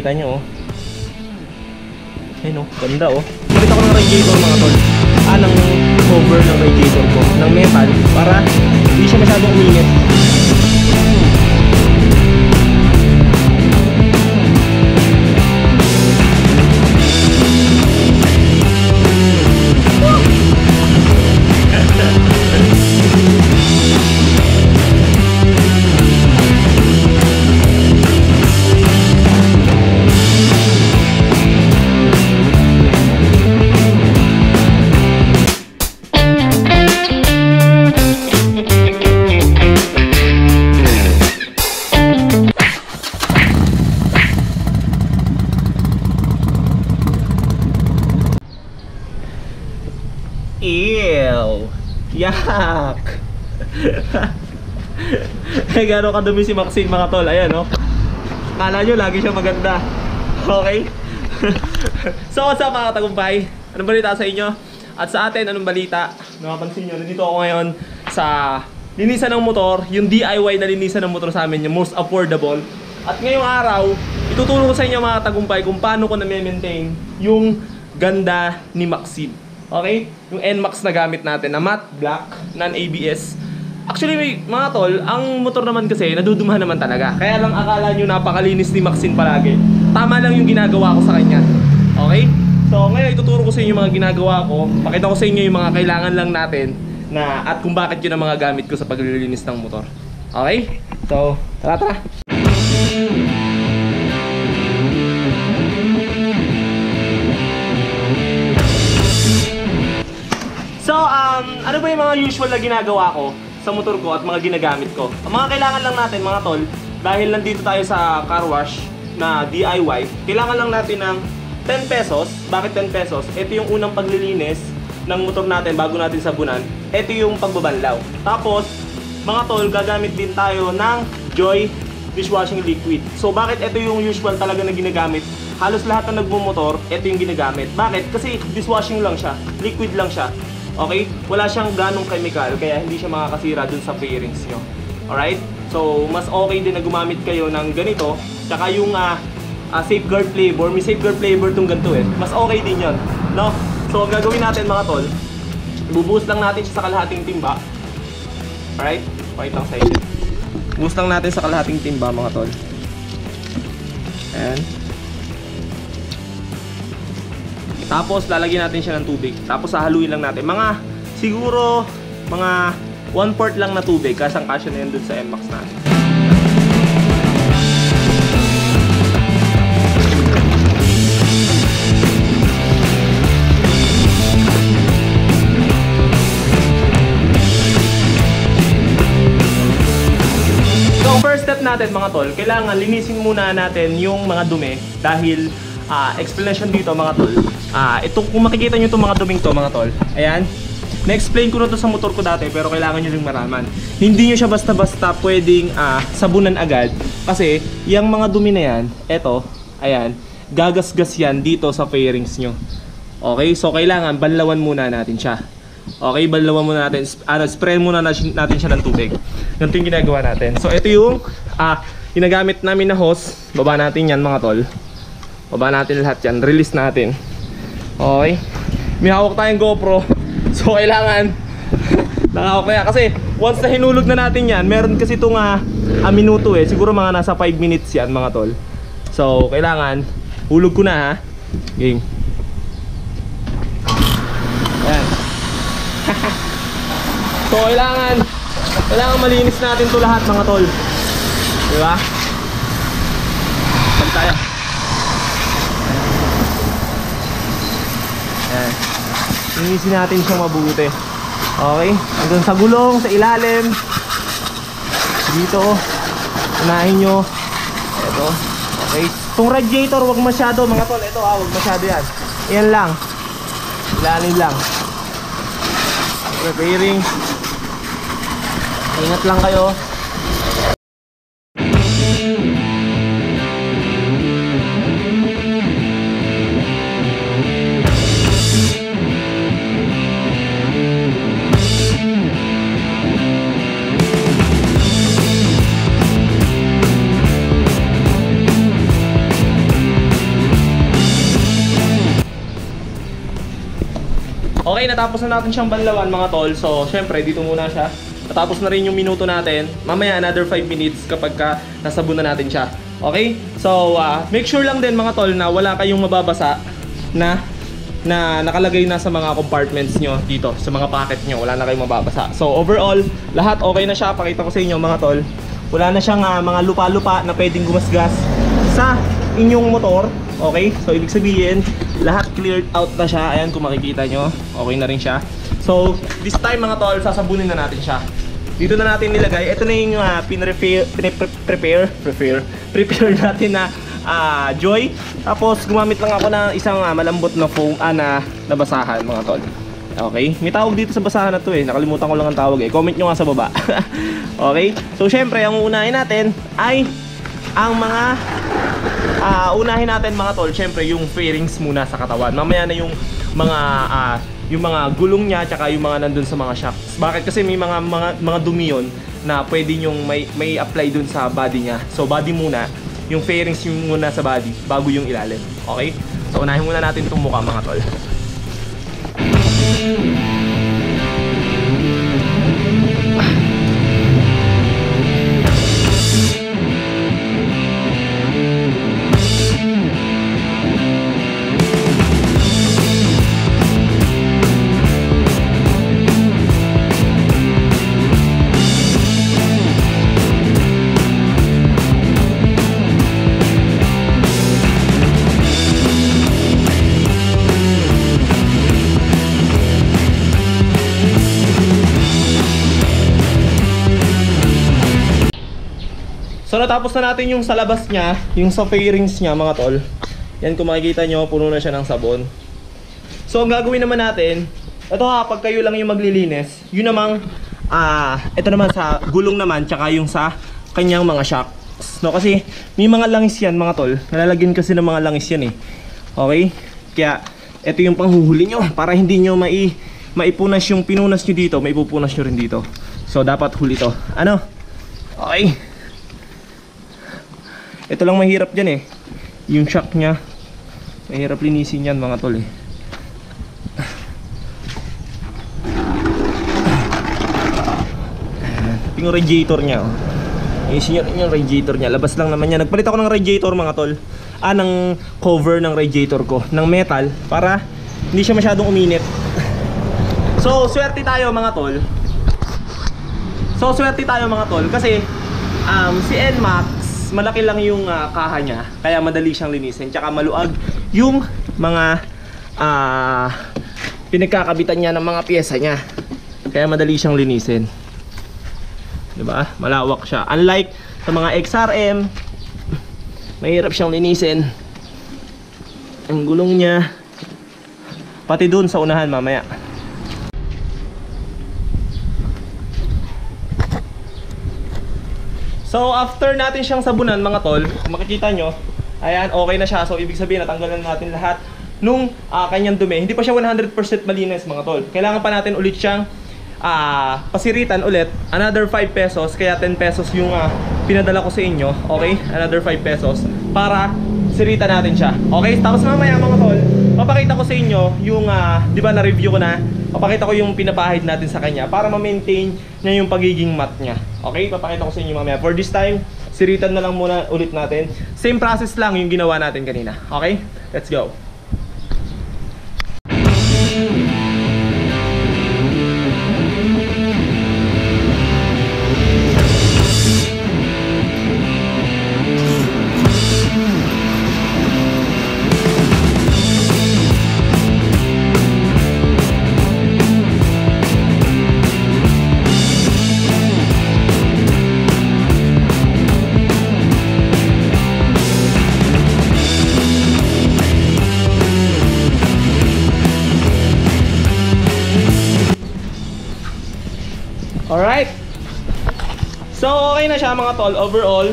Kita nyo oh. Ayun oh, ganda oh. Pakita ko ng radiator mga tol. Ah, ng cover ng radiator ko. Ng metal. Para hindi siya masyadong uminit. Gano'ng kadumi si Maxine mga tol. Ayan, no? Kala nyo, lagi siya maganda. Okay? so, what's up mga katagumpay? Anong balita sa inyo? At sa atin, anong balita? Nakapansin nyo, nandito ako ngayon sa linisan ng motor, yung DIY na linisan ng motor sa amin, yung most affordable. At ngayong araw, ituturo ko sa inyo mga tagumpay kung paano ko na-maintain yung ganda ni Maxine. Okay? Yung NMAX na gamit natin na matte black, non-ABS. Actually, may, mga tol, ang motor naman kasi, nadudumahan naman talaga. Kaya lang akala nyo napakalinis ni Maxine palagi. Tama lang yung ginagawa ko sa kanya. Okay? So, ngayon ituturo ko sa inyo yung mga ginagawa ko. Pakita ko sa inyo yung mga kailangan lang natin na at kung bakit yun ang mga gamit ko sa paglilinis ng motor. Okay? So, tara tara! So, um, ano ba yung mga usual na ginagawa ko sa motor ko at mga ginagamit ko? Ang mga kailangan lang natin mga tol, dahil nandito tayo sa car wash na DIY, kailangan lang natin ng 10 pesos. Bakit 10 pesos? Ito yung unang paglilinis ng motor natin bago natin sabunan. Ito yung pagbabanlaw. Tapos, mga tol, gagamit din tayo ng Joy dishwashing liquid. So, bakit ito yung usual talaga na ginagamit? Halos lahat ng nagmumotor, ito yung ginagamit. Bakit? Kasi dishwashing lang siya. Liquid lang siya. Okay? Wala siyang ganong chemical kaya hindi siya makakasira dun sa fairings nyo. Alright? So, mas okay din na gumamit kayo ng ganito. Tsaka yung uh, uh, safeguard flavor, may safeguard flavor tong ganito eh. Mas okay din yon, No? So, ang gagawin natin mga tol, bubuhos lang natin siya sa kalahating timba. Alright? Pakita lang sa inyo. Buhos lang natin sa kalahating timba mga tol. Ayan. Tapos lalagyan natin siya ng tubig. Tapos hahaluin lang natin. Mga siguro mga 1 quart lang na tubig. Kasang kasya na yan dun sa NMAX natin. So, first step natin mga tol, kailangan linisin muna natin yung mga dumi dahil ah, explanation dito mga tol. Ah, ito kung makikita niyo itong mga duming to mga tol. Ayan. Na-explain ko na to sa motor ko dati pero kailangan niyo ring malaman. Hindi niyo siya basta-basta pwedeng ah, sabunan agad kasi yung mga dumi na yan, eto, ayan, gagasgas yan dito sa fairings nyo. Okay? So kailangan banlawan muna natin siya. Okay, banlawan muna natin, ano, spray muna natin, natin siya ng tubig. Ganito yung ginagawa natin. So ito yung ah, ginagamit namin na hose. Baba natin yan mga tol. Baba natin lahat yan. Release natin. Okay. May hawak tayong GoPro. So, kailangan nakahawak na yan. Kasi, once na hinulog na natin yan, meron kasi itong uh, a minuto eh. Siguro mga nasa 5 minutes yan, mga tol. So, kailangan, hulog ko na ha. Game. Yan. so, kailangan, kailangan malinis natin to lahat, mga tol. Di ba? Balik Ayan. Linisin natin siyang mabuti. Okay? Hanggang sa gulong, sa ilalim. Dito. Unahin nyo. Ito. Okay. Itong radiator, wag masyado mga tol. Ito ah, wag masyado yan. Yan lang. Ilalim lang. Repairing. Ingat lang kayo. Okay, natapos na natin siyang banlawan mga tol. So, syempre, dito muna siya. Natapos na rin yung minuto natin. Mamaya, another 5 minutes kapag ka nasabon na natin siya. Okay? So, ah, make sure lang din mga tol na wala kayong mababasa na na nakalagay na sa mga compartments nyo dito, sa mga pocket nyo. Wala na kayong mababasa. So, overall, lahat okay na siya. Pakita ko sa inyo mga tol. Wala na siyang ah, mga lupa-lupa na pwedeng gumasgas sa inyong motor. Okay? So, ibig sabihin, lahat cleared out na siya. Ayan, kung makikita nyo, okay na rin siya. So, this time mga tol, sasabunin na natin siya. Dito na natin nilagay. Ito na yung uh, pinrepare, prepare, prepare, prepare natin na ah, joy. Tapos, gumamit lang ako ng isang ah, malambot na foam, ah, na nabasahan mga tol. Okay? May tawag dito sa basahan na to eh. Nakalimutan ko lang ang tawag eh. Comment nyo nga sa baba. okay? So, syempre, ang uunahin natin ay ang mga Ah, unahin natin mga tol, syempre yung fairings muna sa katawan. Mamaya na yung mga ah, yung mga gulong niya tsaka yung mga nandun sa mga shocks. Bakit? Kasi may mga mga mga dumi yun na pwede yung may may apply dun sa body niya. So body muna, yung fairings yung muna sa body bago yung ilalim. Okay? So unahin muna natin itong mukha mga tol. Natapos na natin yung sa labas niya, yung sa fairings niya mga tol. Yan kung makikita nyo, puno na siya ng sabon. So ang gagawin naman natin, ito ha, pag kayo lang yung maglilinis, yun namang, ah, ito naman sa gulong naman, tsaka yung sa kanyang mga shocks. No, kasi may mga langis yan mga tol. Nalalagyan kasi ng mga langis yan eh. Okay? Kaya, ito yung panghuhuli nyo para hindi nyo mai, maipunas yung pinunas nyo dito, maipupunas nyo rin dito. So, dapat huli to. Ano? Okay. Ito lang mahirap dyan eh. Yung shock niya. Mahirap linisin yan mga tol eh. Yung radiator niya oh. Nyo rin yung radiator niya. Labas lang naman yan. Nagpalit ako ng radiator mga tol. Ah, ng cover ng radiator ko. Ng metal. Para hindi siya masyadong uminit. So, swerte tayo mga tol. So, swerte tayo mga tol. Kasi, um, si NMAX, malaki lang yung ah, kaha niya. Kaya madali siyang linisin. Tsaka maluag yung mga ah, pinagkakabitan niya ng mga pyesa niya. Kaya madali siyang linisin. 'Di ba? Malawak siya. Unlike sa mga XRM, mahirap siyang linisin. Ang gulong niya pati doon sa unahan mamaya. So after natin siyang sabunan mga tol, makikita nyo, ayan, okay na siya. So ibig sabihin natanggalan natin lahat nung ah, kanyang dumi. Hindi pa siya 100% malinis mga tol. Kailangan pa natin ulit siyang ah, pasiritan ulit. Another 5 pesos, kaya 10 pesos yung ah, pinadala ko sa inyo. Okay? Another 5 pesos para siritan natin siya. Okay? Tapos mamaya mga tol, papakita ko sa inyo yung, ah, di ba na-review ko na, papakita ko yung pinapahid natin sa kanya para ma-maintain niya yung pagiging mat niya. Okay? Papakita ko sa inyo mamaya. For this time, siritan na lang muna ulit natin. Same process lang yung ginawa natin kanina. Okay? Let's go. Alright. So, okay na siya mga tol. Overall,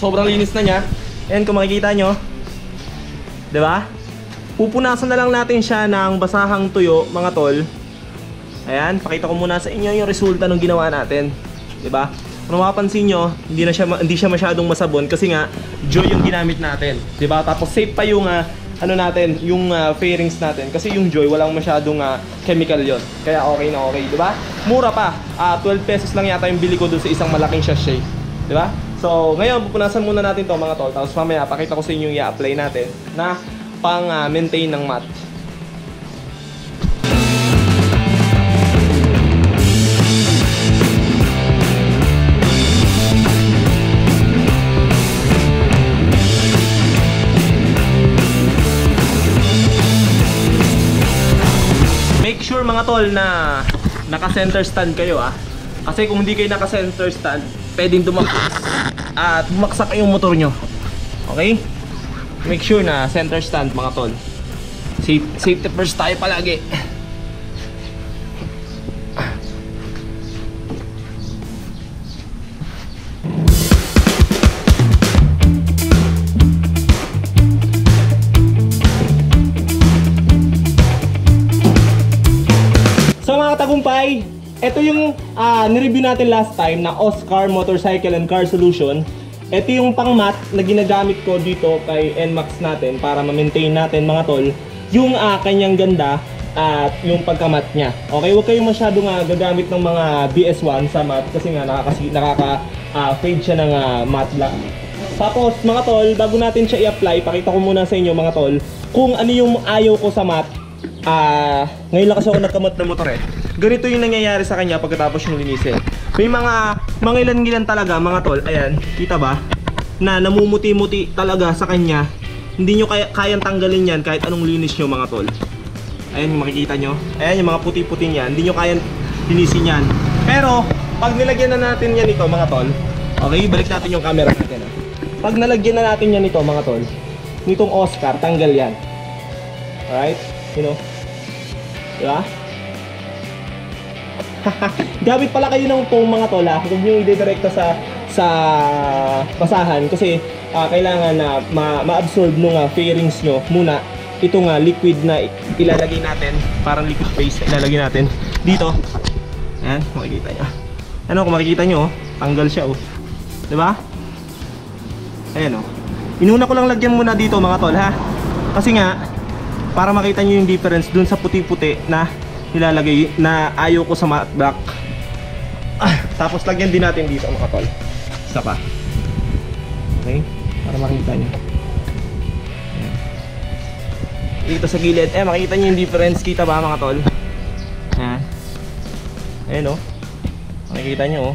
sobrang linis na niya. And kung makikita nyo, ba? Pupunasan na lang natin siya ng basahang tuyo, mga tol. Ayan, pakita ko muna sa inyo yung resulta ng ginawa natin. Ba? Kung mapapansin nyo, hindi, na siya, hindi siya masyadong masabon kasi nga, Joy yung ginamit natin. Ba? Tapos safe pa yung, ah, ano natin, yung ah, fairings natin. Kasi yung Joy, walang masyadong ah, chemical yon Kaya okay na okay, ba? Mura pa. Ah, 12 pesos lang yata yung bili ko doon sa isang malaking sachet. Di ba? So, ngayon, pupunasan muna natin to mga tol. Tapos mamaya, pakita ko sa inyo yung i-apply natin na pang-maintain ng mat. Make sure mga tol na naka-center stand kayo ah. Kasi kung hindi kayo naka-center stand, pwedeng dumaksak at bumaksak yung motor nyo. Okay? Make sure na center stand mga tol. Safe, safety first tayo palagi. Nireview natin last time na Oscar Motorcycle and Car Solution. Ito yung pang-mat na ginagamit ko dito kay NMAX natin para ma-maintain natin mga tol yung ah, kanyang ganda at yung pagkamat niya. Okay, huwag kayong masyado nga gagamit ng mga BS1 sa mat kasi nga nakaka, nakaka ah, fade siya ng ah, matte black. Tapos mga tol, bago natin siya i-apply, pakita ko muna sa inyo mga tol kung ano yung ayaw ko sa mat Ah, ngayon lang kasi ako nagkamot ng motor eh. Ganito yung nangyayari sa kanya pagkatapos yung linisin. May mga ilan-ilan talaga mga tol. Ayan, kita ba? Na namumuti-muti talaga sa kanya. Hindi nyo kaya, kayang tanggalin yan kahit anong linis nyo mga tol. Ayan makikita nyo. Ayan yung mga puti-puti niyan. Hindi nyo kayang linisin yan. Pero, pag nilagyan na natin yan ito mga tol. Okay, balik natin yung camera natin. ah. Pag nalagyan na natin yan ito mga tol. Nitong Oscar, tanggal yan. Alright? You know? Diba? Gamit pala kayo ng foam mga tol ha. Huwag nyo i-direkta sa sa basahan kasi ah, kailangan na ma- ma-absorb nung ah, fairings nyo muna. Itong ah, liquid na ilalagay natin. Parang liquid base ilalagay natin. Dito. Ayan makikita nyo. Ano kung makikita nyo oh, tanggal siya oh. Diba? Ayan oh. Inuna ko lang lagyan muna dito mga tol ha? Kasi nga para makita nyo yung difference dun sa puti-puti na nilalagay na ayaw ko sa matte black. Ah, tapos lagyan din natin dito mga tol. Isa pa. Okay? Para makita nyo. Ayan. Dito sa gilid. Eh, makita nyo yung difference. Kita ba mga tol? Ayan. Ayan o. Makikita nyo o.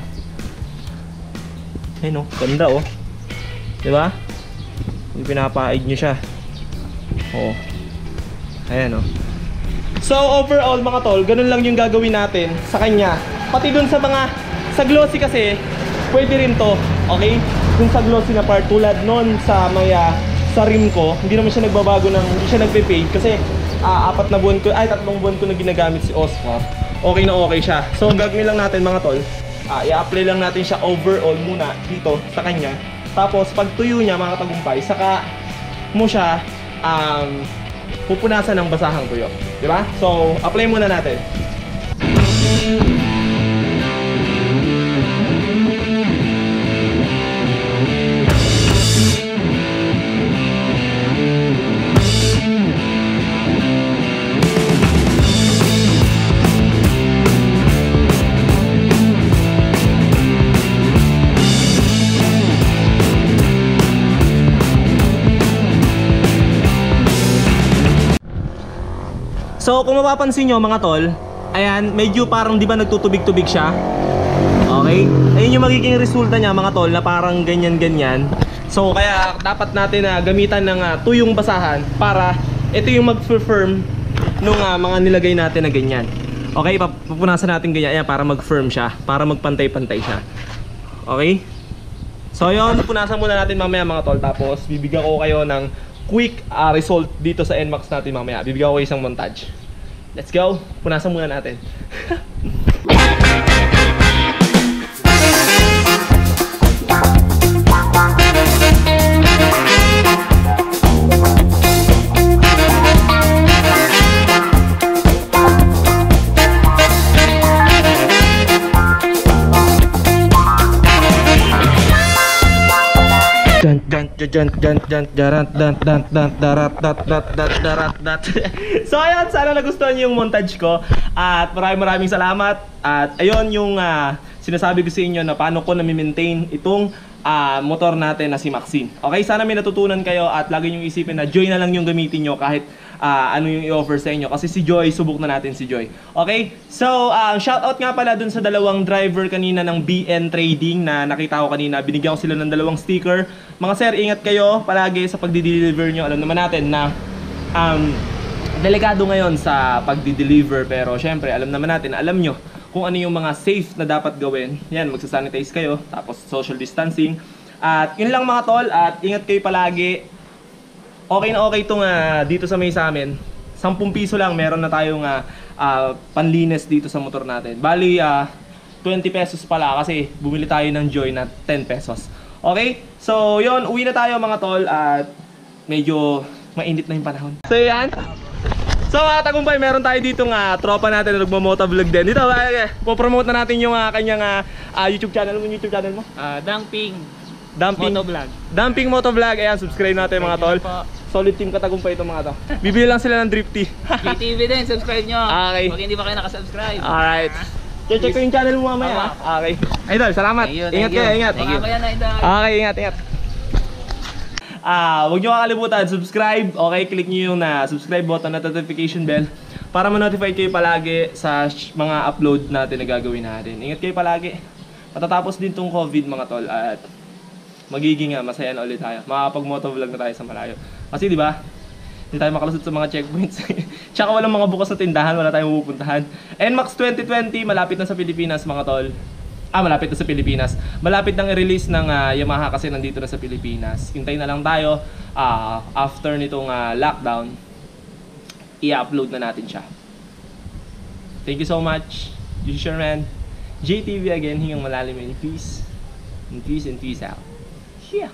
Ayan o. Ganda o. Diba? Yung pinapaid nyo siya. Oo. Ayan o. So overall mga tol, ganun lang yung gagawin natin sa kanya. Pati dun sa mga, sa glossy kasi, pwede rin to, okay? Dun sa glossy na part tulad nun sa maya, sa rim ko, hindi naman siya nagbabago ng, hindi siya nagpe-fade kasi ah, apat na buwan ko, ay tatlong buwan ko na ginagamit si Oscar. Okay na okay siya. So ang gagawin lang natin mga tol, ah, i-apply lang natin siya overall muna dito sa kanya. Tapos pag tuyo niya mga tagumpay, saka mo siya um, pupunasan ng basahang tuyo. Di ba? So, apply muna natin. Kung mapapansin nyo mga tol, ayan, medyo parang di ba nagtutubig-tubig siya? Okay? Ayun yung magiging resulta niya mga tol na parang ganyan-ganyan. So kaya dapat natin na gamitan ng ah, tuyong basahan para ito yung mag-firm nung ah, mga nilagay natin na ganyan. Okay, pap- pupunasan natin ganyan ayan, para mag-firm siya, para magpantay-pantay siya. Okay? So yun, punasan muna natin mamaya mga tol tapos bibigyan ko kayo ng quick ah, result dito sa NMAX natin mamaya. Bibigyan ko kayo isang montage. Let's go! Punasan muna natin. Jant, jant, jant, jarant, dant, dant, dant, darat, dat, dat, dat, darat, dat. so ayun, sana nagustuhan niyo yung montage ko. At maraming maraming salamat. At ayun yung ah, sinasabi ko sa inyo na paano ko na-maintain itong ah, motor natin na si Maxine. Okay, sana may natutunan kayo at lagi nyo isipin na Joy na lang yung gamitin nyo kahit ah, ano yung i-offer sa inyo. Kasi si Joy, subok na natin si Joy. Okay? So, um, shoutout nga pala dun sa dalawang driver kanina ng BN Trading na nakita ko kanina. Binigyan ko sila ng dalawang sticker. Mga sir, ingat kayo palagi sa pagdi-deliver nyo. Alam naman natin na um, delikado ngayon sa pagdi-deliver pero syempre alam naman natin, alam nyo kung ano yung mga safe na dapat gawin. Yan, magsasanitize kayo, tapos social distancing. At yun lang mga tol, at ingat kayo palagi. Okay na okay itong ah, dito sa may sa amin. 10 piso lang, meron na tayong ah, ah, panlinis dito sa motor natin. Bali, ah, 20 pesos pala kasi bumili tayo ng Joy na 10 pesos. Okay? So, yon uwi na tayo mga tol at medyo mainit na yung panahon. So, yan. So mga tagumpay, meron tayo dito nga tropa natin na nagmo-motovlog din. Dito, uh, po-promote na natin yung ah, kanyang ah, YouTube channel mo, YouTube channel mo. Ah, Dumping Dumping Motovlog. Dumping Motovlog. Ayan, subscribe natin mga tol. po. Solid team katagumpay itong mga to. Bibili lang sila ng drifty. GTV din, subscribe nyo. Okay. Pag hindi pa kayo nakasubscribe. Alright. Check ko yung channel mo mamaya. ah. Okay. Idol, salamat. Thank you, ingat thank you. kayo, ingat. Thank you. Okay, ingat, ingat. Ah, huwag niyo kakalimutan subscribe. Okay, click niyo yung na subscribe button at notification bell para ma-notify kayo palagi sa mga upload natin na gagawin natin. Ingat kayo palagi. Matatapos din tong COVID mga tol at magiging ah, masaya na ulit tayo. Makakapag-motovlog na tayo sa malayo. Kasi di ba? Hindi tayo makalusot sa mga checkpoints. Tsaka walang mga bukas na tindahan, wala tayong pupuntahan. NMAX 2020, malapit na sa Pilipinas mga tol. Ah, malapit na sa Pilipinas. Malapit nang i-release ng ah, Yamaha kasi nandito na sa Pilipinas. Hintayin na lang tayo ah, after nitong ah, lockdown. I-upload na natin siya. Thank you so much. This is your man, JTV again, hingang malalim in peace. In peace and peace out. 这样